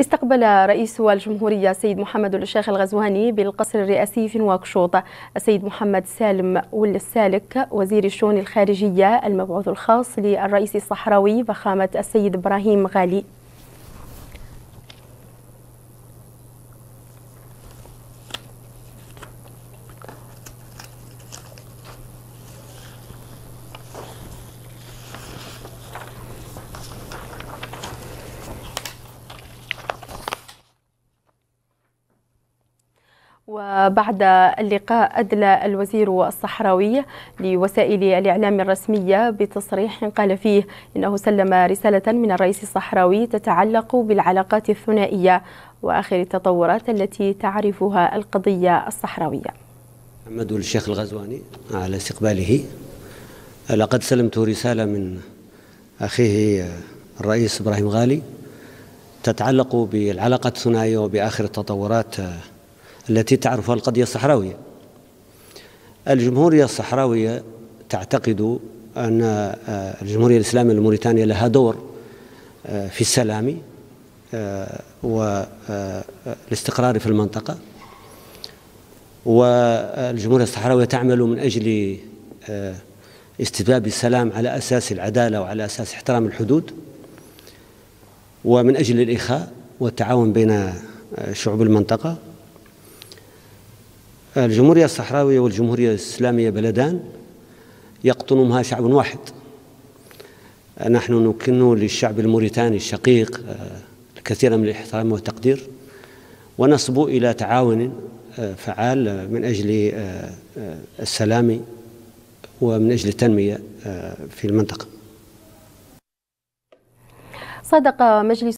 استقبل رئيس الجمهورية السيد محمد الشيخ الغزواني بالقصر الرئاسي في نواكشوط. السيد محمد سالم والسالك وزير الشؤون الخارجية المبعوث الخاص للرئيس الصحراوي فخامة السيد إبراهيم غالي. وبعد اللقاء أدلى الوزير الصحراوي لوسائل الإعلام الرسمية بتصريح قال فيه إنه سلم رسالة من الرئيس الصحراوي تتعلق بالعلاقات الثنائية وآخر التطورات التي تعرفها القضية الصحراوية. محمد الشيخ الغزواني على استقباله لقد سلمت رسالة من أخيه الرئيس إبراهيم غالي تتعلق بالعلاقات الثنائية وبآخر التطورات التي تعرفها القضية الصحراوية. الجمهورية الصحراوية تعتقد أن الجمهورية الإسلامية الموريتانية لها دور في السلام والاستقرار في المنطقة. والجمهورية الصحراوية تعمل من أجل استتباب السلام على أساس العدالة وعلى أساس احترام الحدود ومن أجل الإخاء والتعاون بين شعوب المنطقة. الجمهورية الصحراوية والجمهورية الإسلامية بلدان يقطنهما شعب واحد. نحن نكن للشعب الموريتاني الشقيق الكثير من الإحترام والتقدير ونصب إلى تعاون فعال من أجل السلام ومن أجل التنمية في المنطقة. صدق مجلس